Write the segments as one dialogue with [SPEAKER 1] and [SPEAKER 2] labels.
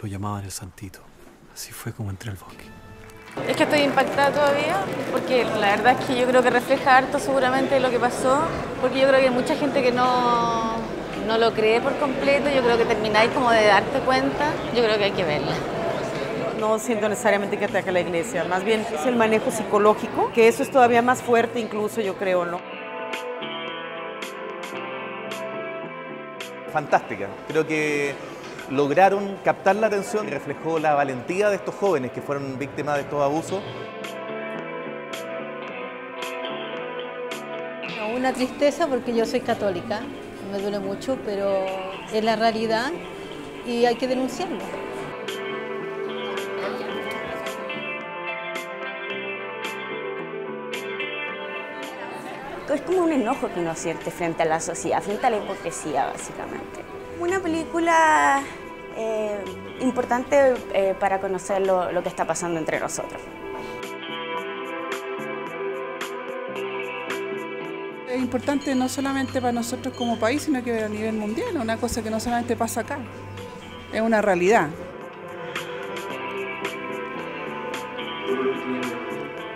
[SPEAKER 1] lo llamaban el Santito. Así fue como entré al bosque.
[SPEAKER 2] Es que estoy impactada todavía, porque la verdad es que yo creo que refleja harto seguramente lo que pasó, porque yo creo que hay mucha gente que no, no lo cree por completo, yo creo que termináis como de darte cuenta, yo creo que hay que verla.
[SPEAKER 3] No siento necesariamente que ataque a la iglesia, más bien es el manejo psicológico, que eso es todavía más fuerte incluso, yo creo, ¿no?
[SPEAKER 4] Fantástica, creo que lograron captar la atención y reflejó la valentía de estos jóvenes que fueron víctimas de estos abusos.
[SPEAKER 5] Una tristeza porque yo soy católica, me duele mucho, pero es la realidad y hay que denunciarlo.
[SPEAKER 6] Es como un enojo que uno siente frente a la sociedad, frente a la hipocresía, básicamente. Una película eh, importante eh, para conocer lo, lo que está pasando entre nosotros.
[SPEAKER 7] Es importante no solamente para nosotros como país, sino que a nivel mundial, una cosa que no solamente pasa acá, es una realidad.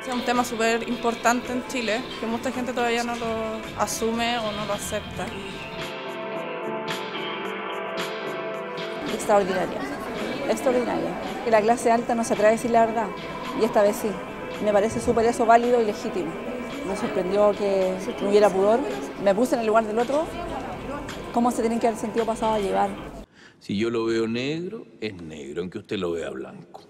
[SPEAKER 8] Es un tema súper importante en Chile, que mucha gente todavía no lo asume o no lo acepta.
[SPEAKER 9] Extraordinaria, extraordinaria. Que la clase alta no se atreve a decir la verdad, y esta vez sí. Me parece súper eso válido y legítimo. Me sorprendió que no hubiera pudor. Me puse en el lugar del otro. ¿Cómo se tienen que haber sentido pasado a llevar?
[SPEAKER 10] Si yo lo veo negro, es negro, aunque usted lo vea blanco.